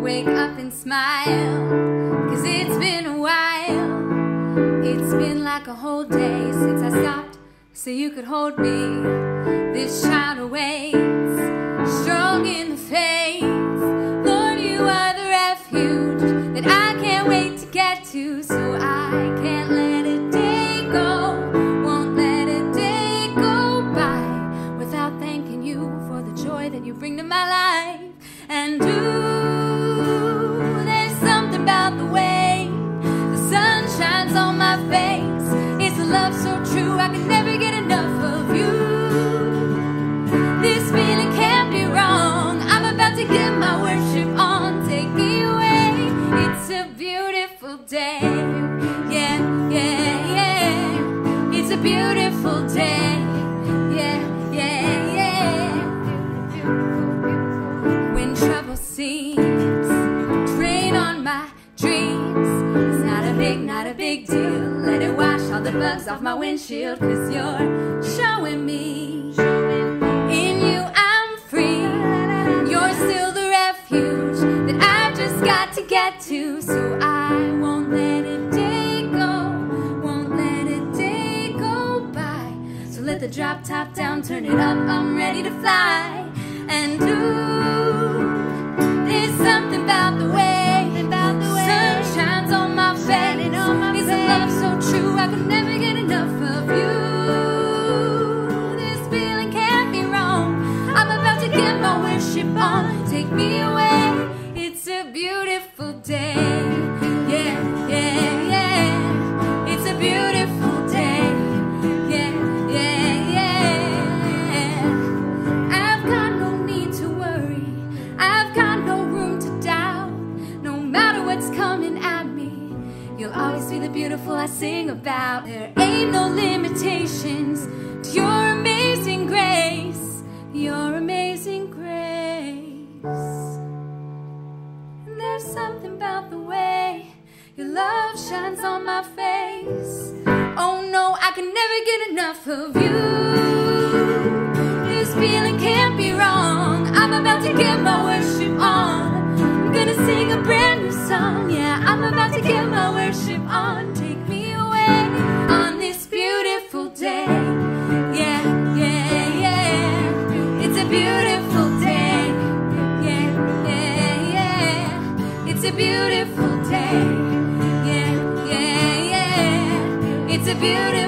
wake up and smile. Cause it's been a while. It's been like a whole day since I stopped so you could hold me. This child awaits, strong in the faith. Lord, you are the refuge that I can't wait to get to, so I can't let a day go. Won't let a day go by without thanking you for the joy that you bring to my life. And something about the way big, deal. Let it wash all the bugs off my windshield, cause you're showing me. In you I'm free. You're still the refuge that I've just got to get to. So I won't let a day go. Won't let a day go by. So let the drop top down, turn it up. I'm ready to fly. And ooh, worship on. Take me away. It's a beautiful day. Yeah, yeah, yeah. It's a beautiful day. Yeah, yeah, yeah. I've got no need to worry. I've got no room to doubt. No matter what's coming at me, you'll always be the beautiful I sing about. There ain't no limitations there's something about the way your love shines on my face. Oh no, I can never get enough of you. This feeling can't be wrong. I'm about to get my worship on. I'm gonna sing a brand new song. Yeah, I'm about to get my worship on. Beautiful